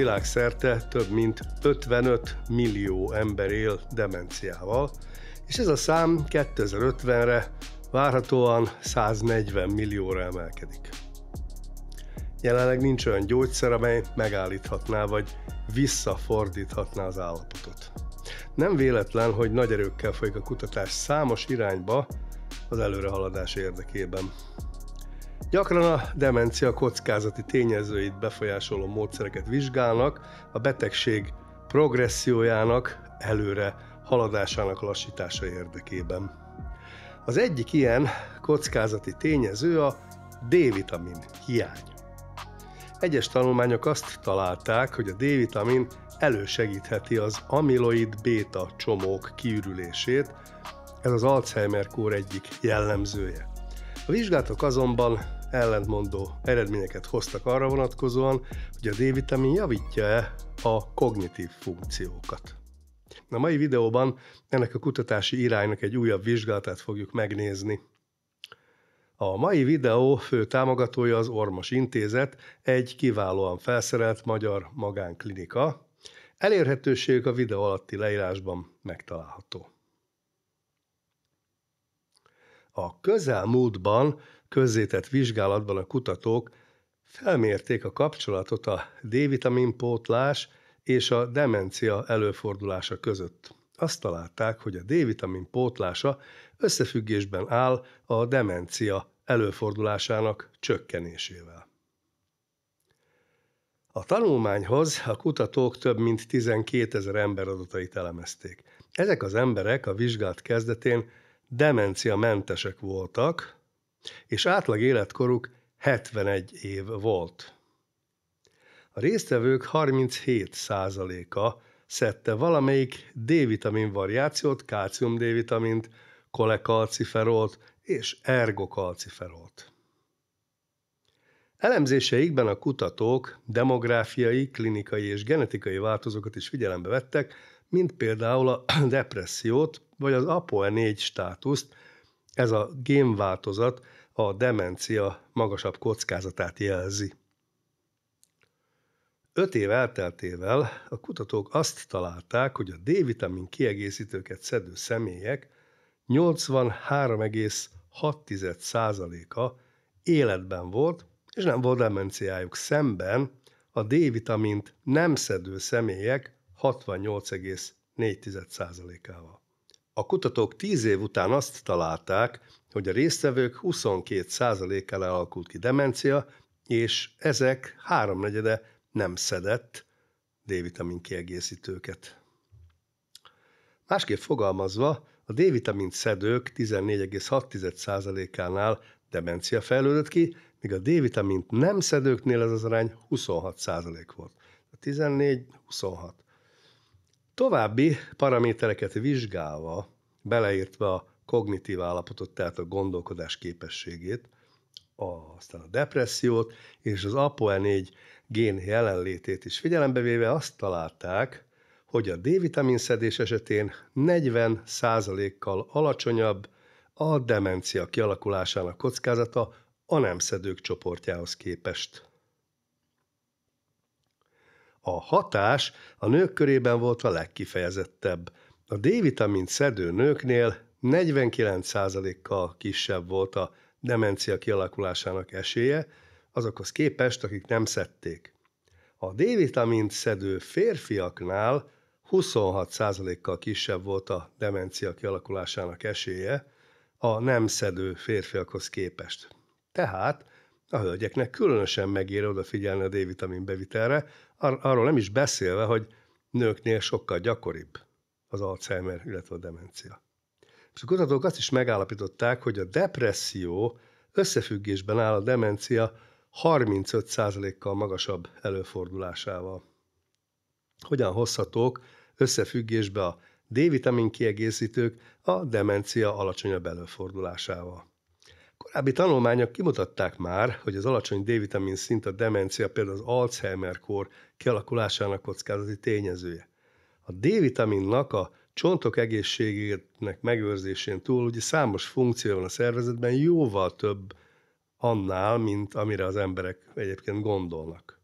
világszerte több mint 55 millió ember él demenciával, és ez a szám 2050-re várhatóan 140 millióra emelkedik. Jelenleg nincs olyan gyógyszer, amely megállíthatná vagy visszafordíthatná az állapotot. Nem véletlen, hogy nagy erőkkel folyik a kutatás számos irányba az előrehaladás érdekében. Gyakran a demencia kockázati tényezőit befolyásoló módszereket vizsgálnak a betegség progressziójának előre haladásának lassítása érdekében. Az egyik ilyen kockázati tényező a D-vitamin hiány. Egyes tanulmányok azt találták, hogy a D-vitamin elősegítheti az amiloid beta csomók kiürülését, ez az Alzheimer-kór egyik jellemzője. A vizsgálatok azonban ellentmondó eredményeket hoztak arra vonatkozóan, hogy a D-vitamin javítja-e a kognitív funkciókat. A mai videóban ennek a kutatási iránynak egy újabb vizsgálatát fogjuk megnézni. A mai videó fő támogatója az Ormos Intézet, egy kiválóan felszerelt magyar magánklinika. Elérhetőségük a videó alatti leírásban megtalálható. A közelmúltban közzétett vizsgálatban a kutatók felmérték a kapcsolatot a D-vitamin pótlás és a demencia előfordulása között. Azt találták, hogy a D-vitamin pótlása összefüggésben áll a demencia előfordulásának csökkenésével. A tanulmányhoz a kutatók több mint 12 ezer ember adatait elemezték. Ezek az emberek a vizsgálat kezdetén demenciamentesek voltak, és átlag életkoruk 71 év volt. A résztvevők 37%-a szedte valamelyik D-vitamin variációt, kálcium D-vitamint, kolekalciferolt és ergokalciferolt. Elemzéseikben a kutatók demográfiai, klinikai és genetikai változókat is figyelembe vettek, mint például a depressziót vagy az APOE4 státuszt, ez a génváltozat a demencia magasabb kockázatát jelzi. Öt év elteltével a kutatók azt találták, hogy a D-vitamin kiegészítőket szedő személyek 83,6%-a életben volt, és nem volt demenciájuk szemben a D-vitamint nem szedő személyek 68,4%-ával. A kutatók 10 év után azt találták, hogy a résztvevők 22%-kal alakult ki demencia, és ezek háromnegyede nem szedett D-vitamin kiegészítőket. Másképp fogalmazva, a D-vitamin szedők 14,6%-ánál demencia fejlődött ki, míg a D-vitamint nem szedőknél ez az arány 26% volt. 14-26. További paramétereket vizsgálva, beleértve a kognitív állapotot, tehát a gondolkodás képességét, a, aztán a depressziót és az ApoE4 gén jelenlétét is figyelembe véve azt találták, hogy a D-vitamin szedés esetén 40%-kal alacsonyabb a demencia kialakulásának kockázata a nem szedők csoportjához képest. A hatás a nők körében volt a legkifejezettebb. A D-vitamin szedő nőknél 49%-kal kisebb volt a demencia kialakulásának esélye, azokhoz képest, akik nem szedték. A D-vitamint szedő férfiaknál 26%-kal kisebb volt a demencia kialakulásának esélye a nem szedő férfiakhoz képest. Tehát a hölgyeknek különösen megér odafigyelni a D-vitamin bevitelre, ar- arról nem is beszélve, hogy nőknél sokkal gyakoribb az Alzheimer, illetve a demencia. És a kutatók azt is megállapították, hogy a depresszió összefüggésben áll a demencia 35%-kal magasabb előfordulásával. Hogyan hozhatók összefüggésbe a D-vitamin kiegészítők a demencia alacsonyabb előfordulásával? Korábbi tanulmányok kimutatták már, hogy az alacsony D-vitamin szint a demencia például az Alzheimer-kór kialakulásának kockázati tényezője. A D-vitaminnak a csontok egészségének megőrzésén túl ugye számos funkció van a szervezetben, jóval több annál, mint amire az emberek egyébként gondolnak.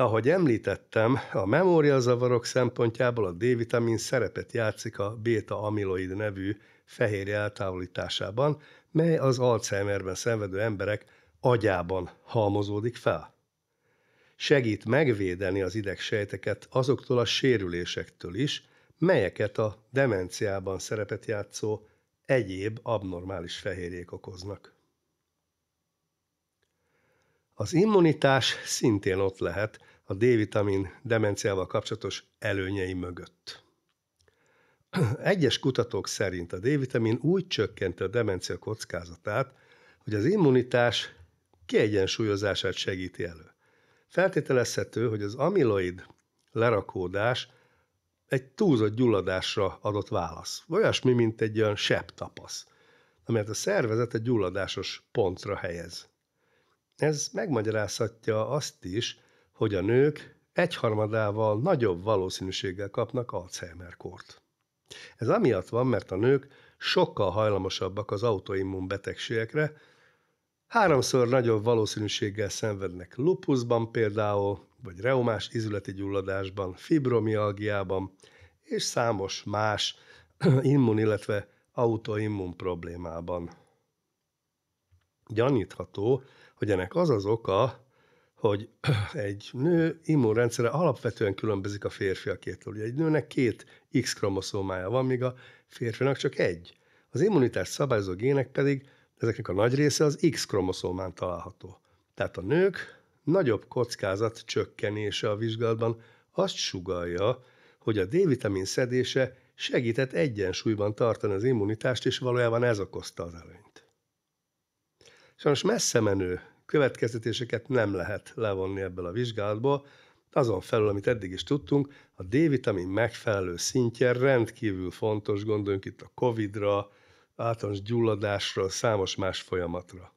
Ahogy említettem, a memóriazavarok szempontjából a D-vitamin szerepet játszik a beta-amiloid nevű fehérje eltávolításában, mely az Alzheimerben szenvedő emberek agyában halmozódik fel. Segít megvédeni az idegsejteket azoktól a sérülésektől is, melyeket a demenciában szerepet játszó egyéb abnormális fehérjék okoznak. Az immunitás szintén ott lehet a D-vitamin demenciával kapcsolatos előnyei mögött. Egyes kutatók szerint a D-vitamin úgy csökkenti a demencia kockázatát, hogy az immunitás kiegyensúlyozását segíti elő. Feltételezhető, hogy az amiloid lerakódás egy túlzott gyulladásra adott válasz. Olyasmi, mint egy olyan sebb tapasz, amelyet a szervezet egy gyulladásos pontra helyez. Ez megmagyarázhatja azt is, hogy a nők egyharmadával nagyobb valószínűséggel kapnak Alzheimer-kort. Ez amiatt van, mert a nők sokkal hajlamosabbak az autoimmun betegségekre, háromszor nagyobb valószínűséggel szenvednek lupusban például, vagy reumás izületi gyulladásban, fibromialgiában, és számos más immun, illetve autoimmun problémában. Gyanítható, hogy ennek az az oka, hogy egy nő immunrendszere alapvetően különbözik a férfiakétől. Ugye egy nőnek két X-kromoszómája van, míg a férfinak csak egy. Az immunitás szabályozó gének pedig, ezeknek a nagy része az X-kromoszómán található. Tehát a nők nagyobb kockázat csökkenése a vizsgálatban azt sugalja, hogy a D-vitamin szedése segített egyensúlyban tartani az immunitást, és valójában ez okozta az előnyt. Sajnos messze menő következtetéseket nem lehet levonni ebből a vizsgálatból, azon felül, amit eddig is tudtunk, a D-vitamin megfelelő szintje rendkívül fontos, gondoljunk itt a COVID-ra, általános gyulladásra, számos más folyamatra.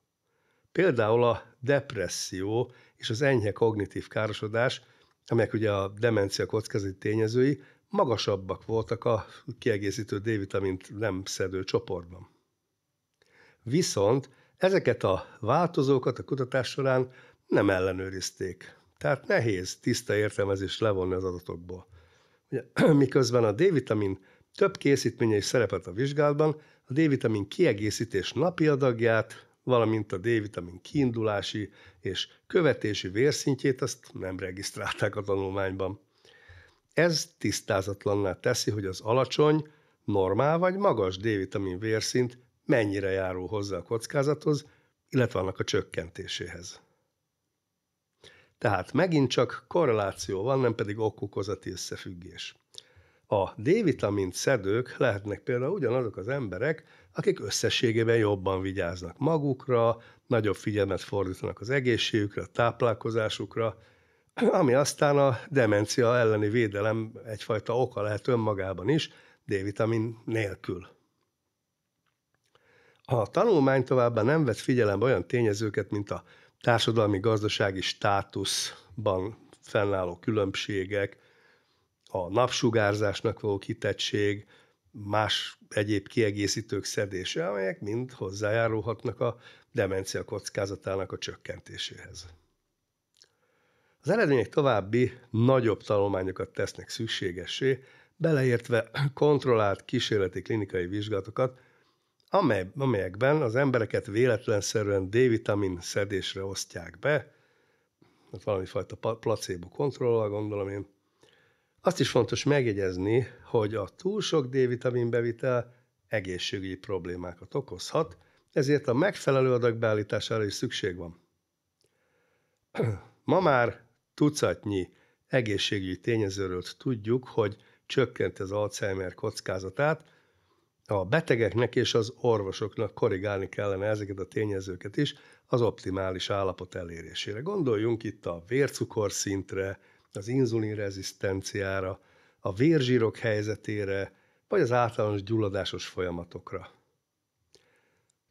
Például a depresszió és az enyhe kognitív károsodás, amelyek ugye a demencia kockázati tényezői, magasabbak voltak a kiegészítő D-vitamint nem szedő csoportban. Viszont Ezeket a változókat a kutatás során nem ellenőrizték. Tehát nehéz tiszta értelmezést levonni az adatokból. Ugye, miközben a D-vitamin több készítménye is szerepelt a vizsgálatban, a D-vitamin kiegészítés napi adagját, valamint a D-vitamin kiindulási és követési vérszintjét azt nem regisztrálták a tanulmányban. Ez tisztázatlanná teszi, hogy az alacsony, normál vagy magas D-vitamin vérszint mennyire járul hozzá a kockázathoz, illetve annak a csökkentéséhez. Tehát megint csak korreláció van, nem pedig okokozati összefüggés. A D-vitamint szedők lehetnek például ugyanazok az emberek, akik összességében jobban vigyáznak magukra, nagyobb figyelmet fordítanak az egészségükre, a táplálkozásukra, ami aztán a demencia elleni védelem egyfajta oka lehet önmagában is, D-vitamin nélkül. A tanulmány továbbá nem vett figyelembe olyan tényezőket, mint a társadalmi-gazdasági státuszban fennálló különbségek, a napsugárzásnak való kitettség, más egyéb kiegészítők szedése, amelyek mind hozzájárulhatnak a demencia kockázatának a csökkentéséhez. Az eredmények további nagyobb tanulmányokat tesznek szükségessé, beleértve kontrollált kísérleti klinikai vizsgálatokat, amely, amelyekben az embereket véletlenszerűen D-vitamin szedésre osztják be, hát valami fajta placebo kontrollal gondolom én. Azt is fontos megjegyezni, hogy a túl sok D-vitamin bevitel egészségügyi problémákat okozhat, ezért a megfelelő adag beállítására is szükség van. Ma már tucatnyi egészségügyi tényezőről tudjuk, hogy csökkent az Alzheimer kockázatát, a betegeknek és az orvosoknak korrigálni kellene ezeket a tényezőket is az optimális állapot elérésére. Gondoljunk itt a vércukorszintre, az inzulinrezisztenciára, a vérzsírok helyzetére, vagy az általános gyulladásos folyamatokra.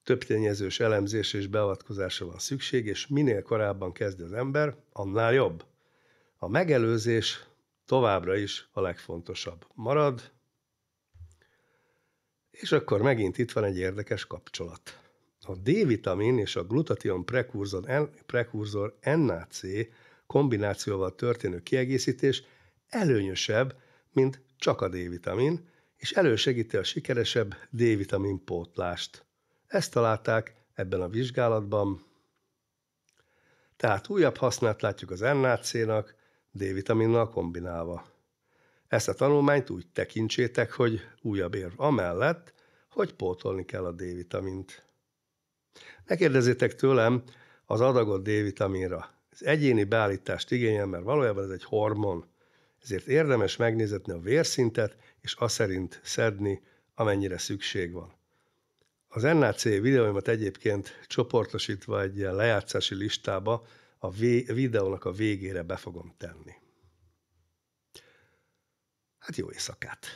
Több tényezős elemzés és beavatkozásra van szükség, és minél korábban kezd az ember, annál jobb. A megelőzés továbbra is a legfontosabb marad, és akkor megint itt van egy érdekes kapcsolat. A D-vitamin és a glutatión prekurzor, prekurzor NAC kombinációval történő kiegészítés előnyösebb, mint csak a D-vitamin, és elősegíti a sikeresebb D-vitamin pótlást. Ezt találták ebben a vizsgálatban. Tehát újabb hasznát látjuk az NAC-nak D-vitaminnal kombinálva. Ezt a tanulmányt úgy tekintsétek, hogy újabb érv amellett, hogy pótolni kell a D-vitamint. Ne kérdezzétek tőlem az adagot D-vitaminra. Ez egyéni beállítást igényel, mert valójában ez egy hormon. Ezért érdemes megnézetni a vérszintet, és azt szerint szedni, amennyire szükség van. Az NAC videóimat egyébként csoportosítva egy lejátszási listába a videónak a végére be fogom tenni. Hát jó éjszakát!